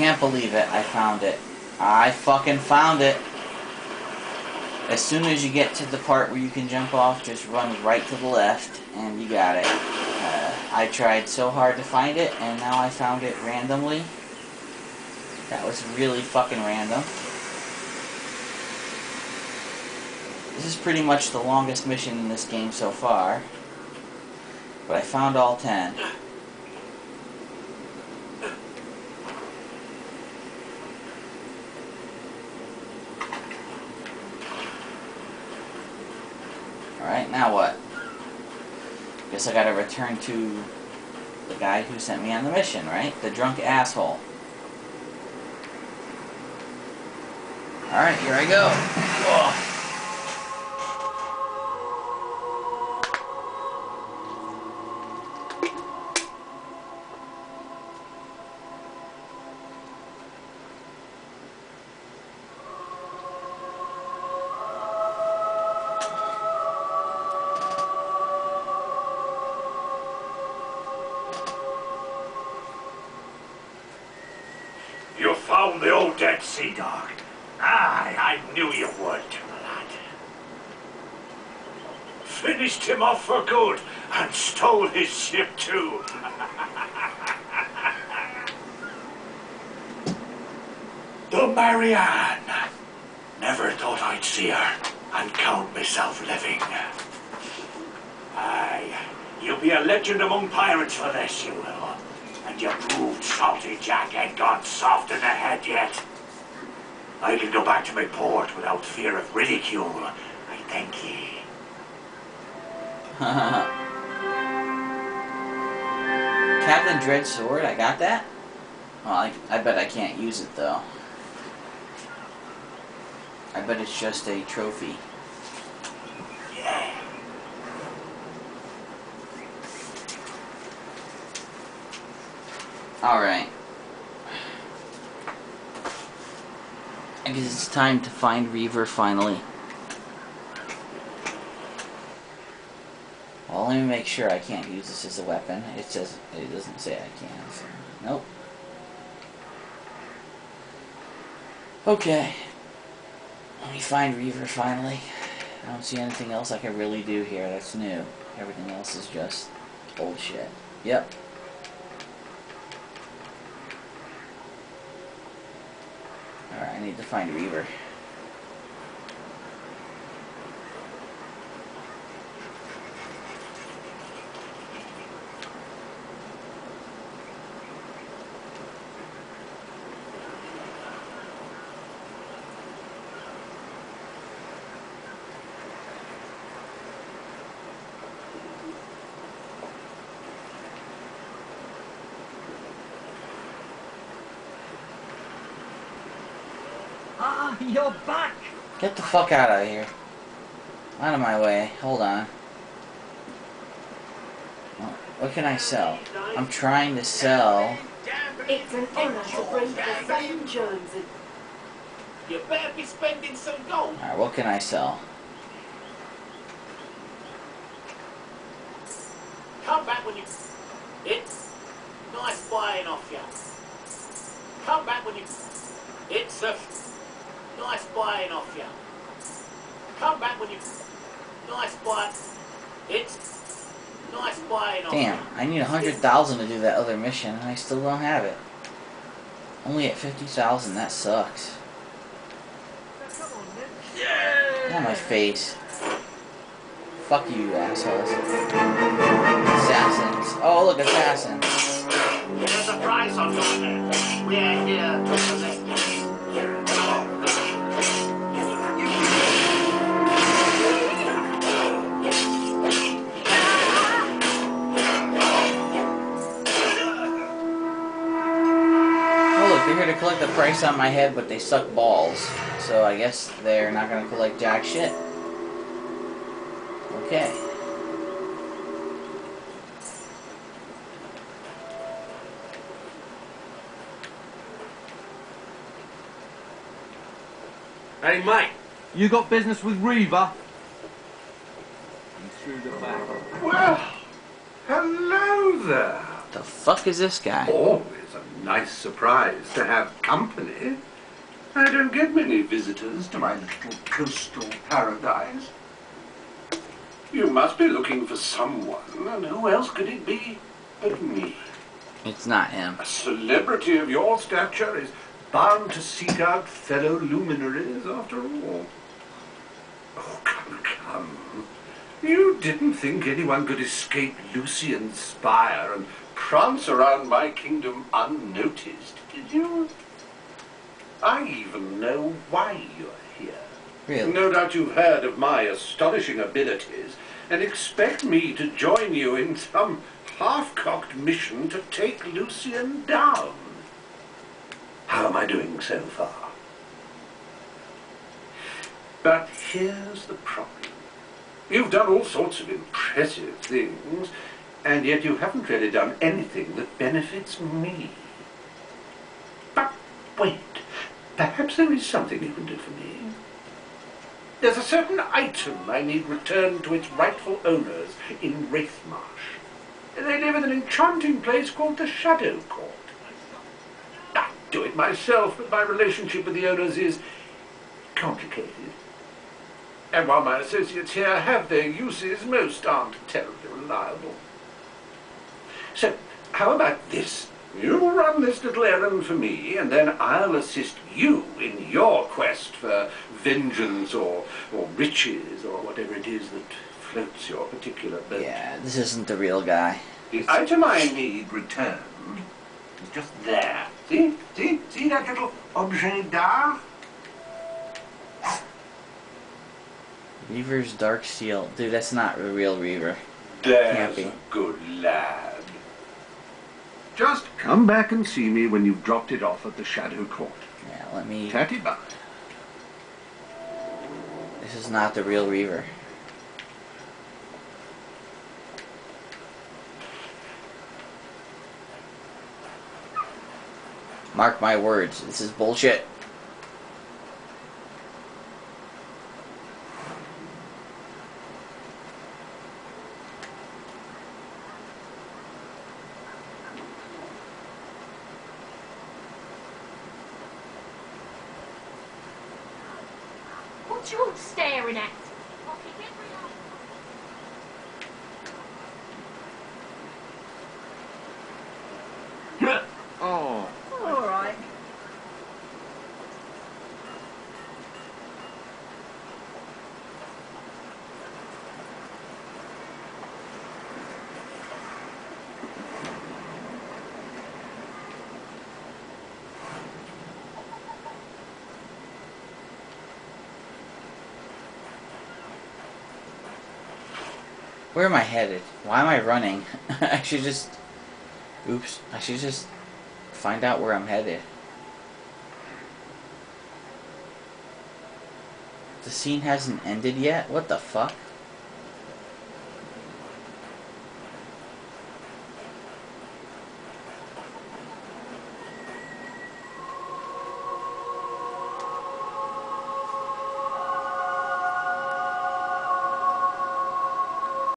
can't believe it. I found it. I fucking found it. As soon as you get to the part where you can jump off, just run right to the left, and you got it. Uh, I tried so hard to find it, and now I found it randomly. That was really fucking random. This is pretty much the longest mission in this game so far. But I found all ten. Alright, now what? Guess I gotta return to the guy who sent me on the mission, right? The drunk asshole. Alright, here I go. Dead sea dog. Aye, I knew you would, lad. Finished him off for good and stole his ship too. the Marianne. Never thought I'd see her and count myself living. Aye, you'll be a legend among pirates for this, you will. And your proved salty Jack ain't gone soft in the head yet. I can go back to my port without fear of ridicule. I thank ye. Captain Dread Sword, I got that? Well, I, I bet I can't use it though. I bet it's just a trophy. Yeah. Alright. I guess it's time to find Reaver finally. Well, let me make sure I can't use this as a weapon. It says it doesn't say I can. So. Nope. Okay. Let me find Reaver finally. I don't see anything else I can really do here that's new. Everything else is just old shit. Yep. Alright, I need to find Reaver. Ah, you're back! Get the fuck out of here. Out of my way. Hold on. What can I sell? I'm trying to sell. It's an honour to bring the Seven Jones in. You better be spending some gold. Alright, what can I sell? Come back when you. It's nice buying off you. Come back when you. It's a nice buying off you. Come back when you. Nice buy. It's nice buying off Damn. I need a hundred thousand to do that other mission, and I still don't have it. Only at fifty thousand, that sucks. Yeah! Not my face. Fuck you, assholes. Assassins. Oh, look, assassins. There's a price on your head. We're here collect the price on my head, but they suck balls. So I guess they're not gonna collect jack shit. Okay. Hey, mate, you got business with Reaver? He's through the back. Well, hello there. The fuck is this guy? Always a nice surprise to have company. I don't get many visitors to my little coastal paradise. You must be looking for someone, and who else could it be but me? It's not him. A celebrity of your stature is bound to seek out fellow luminaries after all. Oh, come, come. You didn't think anyone could escape Lucian's spire and prance around my kingdom unnoticed, did you? I even know why you're here. Really? No doubt you've heard of my astonishing abilities and expect me to join you in some half-cocked mission to take Lucian down. How am I doing so far? But here's the problem. You've done all sorts of impressive things, and yet you haven't really done anything that benefits me. But wait, perhaps there is something you can do for me. There's a certain item I need returned to its rightful owners in Wraithmarsh. They live in an enchanting place called the Shadow Court. I do it myself, but my relationship with the owners is complicated. And while my associates here have their uses, most aren't terribly reliable. So, how about this? You run this little errand for me, and then I'll assist you in your quest for vengeance or, or riches or whatever it is that floats your particular boat. Yeah, this isn't the real guy. The item I need returned is just there. See? See? See that little objet d'art? Reaver's Dark Seal. Dude, that's not the real Reaver. There's Can't a good lad. Just come back and see me when you've dropped it off at the Shadow Court. Yeah, let me... Tatty bye. This is not the real Reaver. Mark my words, this is bullshit. What you all staring at? Oh. All right. Where am I headed? Why am I running? I should just... Oops. I should just find out where I'm headed. The scene hasn't ended yet? What the fuck?